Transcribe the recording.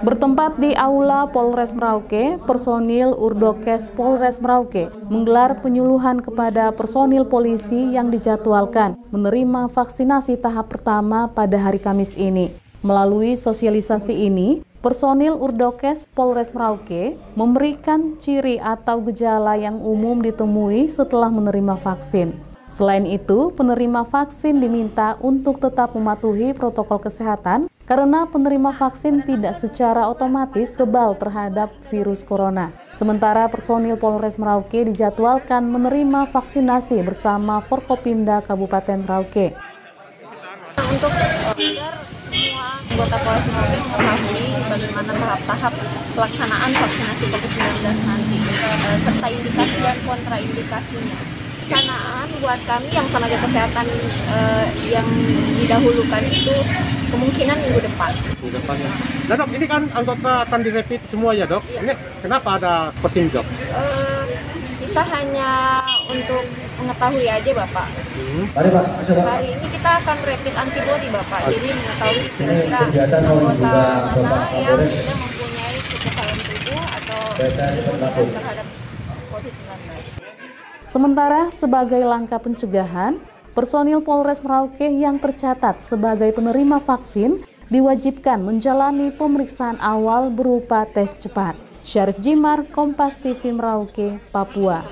Bertempat di Aula Polres Merauke, personil Urdokes Polres Merauke menggelar penyuluhan kepada personil polisi yang dijadwalkan menerima vaksinasi tahap pertama pada hari Kamis ini. Melalui sosialisasi ini, personil Urdokes Polres Merauke memberikan ciri atau gejala yang umum ditemui setelah menerima vaksin. Selain itu, penerima vaksin diminta untuk tetap mematuhi protokol kesehatan karena penerima vaksin tidak secara otomatis kebal terhadap virus corona. Sementara personil Polres Merauke dijadwalkan menerima vaksinasi bersama Forkopimda Kabupaten Merauke. Untuk agar semua anggota Polres Merauke mengetahui bagaimana tahap-tahap pelaksanaan vaksinasi COVID-19 nanti, eh, serta indikasi dan kontraindikasinya pelaksanaan buat kami yang tenaga kesehatan uh, yang didahulukan itu kemungkinan minggu depan. Minggu depan ya. Nah dok, ini kan anggota akan direpit semua ya dok? Iya. Ini kenapa ada seperti ini dok? Uh, kita hanya untuk mengetahui aja bapak. Hmm. Mari pak, Hari ini kita akan rapid antibody bapak, jadi mengetahui kira-kira anggota mana yang sudah mempunyai kekebalan tubuh atau imunitas terhadap COVID-19. Sementara sebagai langkah pencegahan, personil Polres Merauke yang tercatat sebagai penerima vaksin diwajibkan menjalani pemeriksaan awal berupa tes cepat. Syarif Jimar, Kompas TV Merauke, Papua.